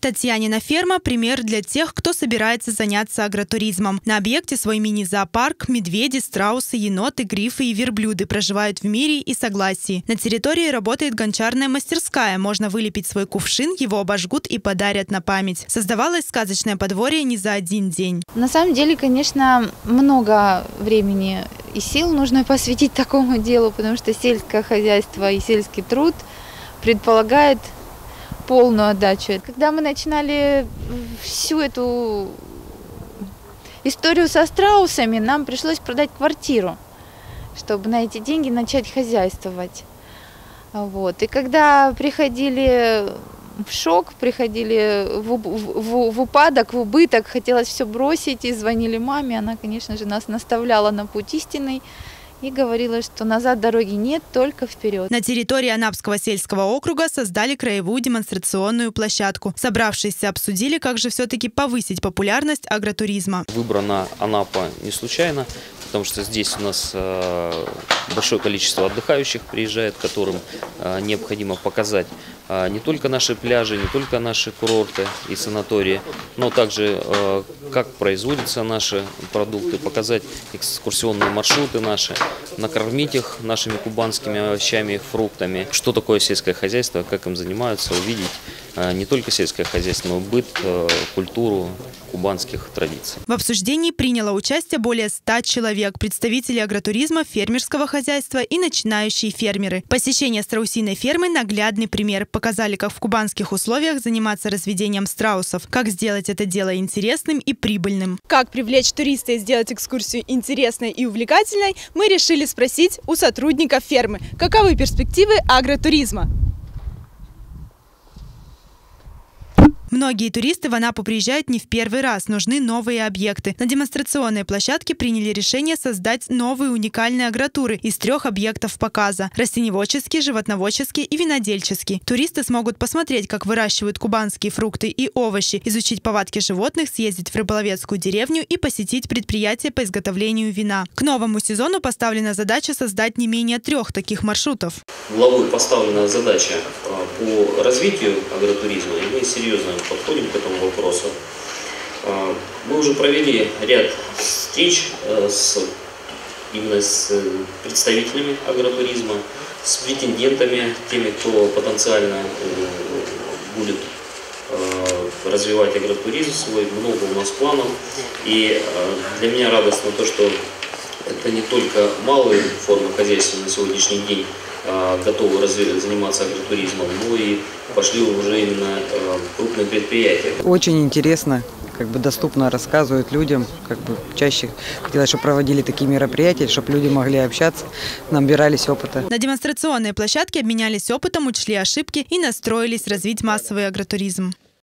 Татьянина ферма – пример для тех, кто собирается заняться агротуризмом. На объекте свой мини-зоопарк, медведи, страусы, еноты, грифы и верблюды проживают в мире и согласии. На территории работает гончарная мастерская. Можно вылепить свой кувшин, его обожгут и подарят на память. Создавалось сказочное подворье не за один день. На самом деле, конечно, много времени и сил нужно посвятить такому делу, потому что сельское хозяйство и сельский труд предполагает полную отдачу. Когда мы начинали всю эту историю со страусами, нам пришлось продать квартиру, чтобы на эти деньги начать хозяйствовать. Вот. И когда приходили в шок, приходили в, в, в, упадок, в убыток, хотелось все бросить, и звонили маме, она, конечно же, нас наставляла на путь истинный и говорила, что назад дороги нет, только вперед. На территории Анапского сельского округа создали краевую демонстрационную площадку. Собравшиеся обсудили, как же все-таки повысить популярность агротуризма. Выбрана Анапа не случайно, потому что здесь у нас э, большое количество отдыхающих приезжает, которым э, необходимо показать э, не только наши пляжи, не только наши курорты и санатории, но также как производятся наши продукты, показать экскурсионные маршруты наши, накормить их нашими кубанскими овощами, фруктами. Что такое сельское хозяйство, как им занимаются, увидеть не только сельское хозяйство, но и быт, культуру кубанских традиций. В обсуждении приняло участие более 100 человек, представители агротуризма, фермерского хозяйства и начинающие фермеры. Посещение страусиной фермы – наглядный пример. Показали, как в кубанских условиях заниматься разведением страусов, как сделать это дело интересным и прибыльным. Как привлечь туриста и сделать экскурсию интересной и увлекательной, мы решили спросить у сотрудников фермы. Каковы перспективы агротуризма? Многие туристы в Анапу приезжают не в первый раз, нужны новые объекты. На демонстрационной площадке приняли решение создать новые уникальные агротуры из трех объектов показа – растеневодческий, животноводческий и винодельческий. Туристы смогут посмотреть, как выращивают кубанские фрукты и овощи, изучить повадки животных, съездить в рыболовецкую деревню и посетить предприятие по изготовлению вина. К новому сезону поставлена задача создать не менее трех таких маршрутов. Главой поставлена задача а, по развитию агротуризма, и мы серьезно подходим к этому вопросу. А, мы уже провели ряд встреч э, с, именно с представителями агротуризма, с претендентами, теми, кто потенциально э, будет э, развивать агротуризм свой, много у нас планов. И для меня радостно то, что это не только малые формы хозяйства на сегодняшний день, готовы заниматься агротуризмом, ну и пошли уже именно а, крупные предприятия. Очень интересно, как бы доступно рассказывают людям, как бы чаще хотелось, чтобы проводили такие мероприятия, чтобы люди могли общаться, набирались опыта. На демонстрационной площадке обменялись опытом, учли ошибки и настроились развить массовый агротуризм.